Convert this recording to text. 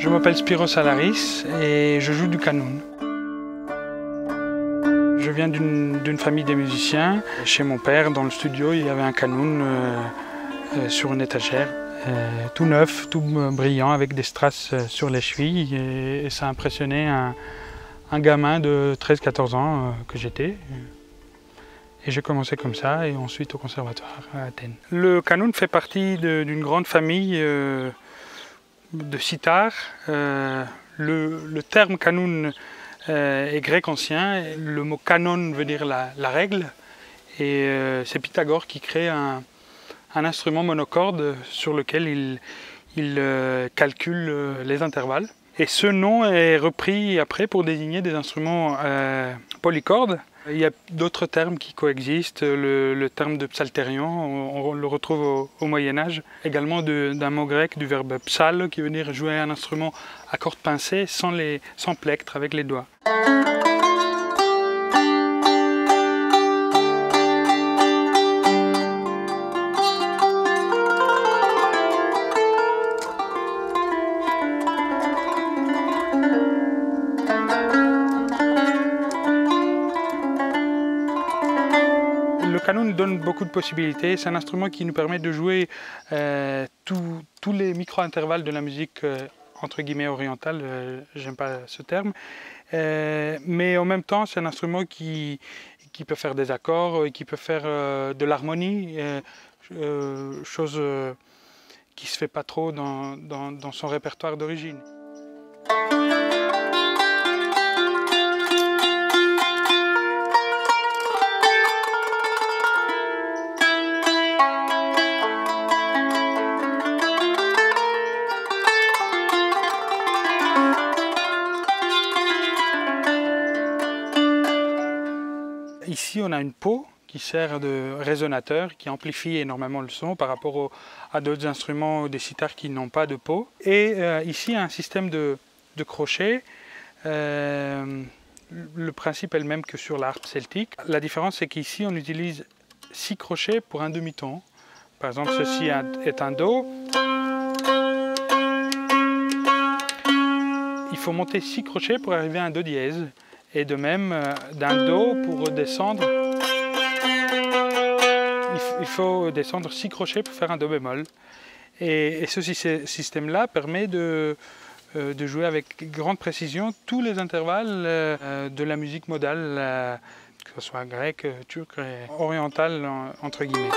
Je m'appelle Spiro Salaris et je joue du canon. Je viens d'une famille de musiciens. Chez mon père, dans le studio, il y avait un canon euh, euh, sur une étagère, euh, tout neuf, tout brillant, avec des strass sur les chevilles. Et, ça impressionnait un, un gamin de 13-14 ans que j'étais. Et j'ai commencé comme ça, et ensuite au conservatoire à Athènes. Le canon fait partie d'une grande famille de sitar. Euh, le, terme canon euh, est grec ancien. Le mot canon veut dire la, règle. Et euh, c'est Pythagore qui crée un, instrument monocorde sur lequel il, il calcule les intervalles. Et ce nom est repris après pour désigner des instruments polycordes il y a d'autres termes qui coexistent. Le, terme de psalterion, on, le retrouve au, Moyen Âge. Également d'un mot grec, du verbe psal, qui veut dire jouer un instrument à cordes pincées sans, les, sans plectre, avec les doigts. Canon nous donne beaucoup de possibilités. C'est un instrument qui nous permet de jouer euh, tous les micro-intervalles de la musique euh, entre guillemets orientale, euh, j'aime pas ce terme, mais en même temps c'est un instrument qui, qui peut faire des accords, qui peut faire de l'harmonie, chose qui se fait pas trop dans son répertoire d'origine. Ici, on a une peau qui sert de résonateur, qui amplifie énormément le son par rapport à d'autres instruments des sitars qui n'ont pas de peau. Et euh, ici, un système de, de crochets. Euh, le principe est le même que sur l'harpe celtique. La différence, c'est qu'ici, on utilise six crochets pour un demi-ton. Par exemple, ceci est un Do. Il faut monter six crochets pour arriver à un Do dièse. Et de même, euh, d'un Do, pour redescendre, il faut descendre six crochets pour faire un Do bémol. Et, ce système-là permet de, euh, de, jouer avec grande précision tous les intervalles euh, de la musique modale, que ce soit grecque, turque, orientale, entre guillemets.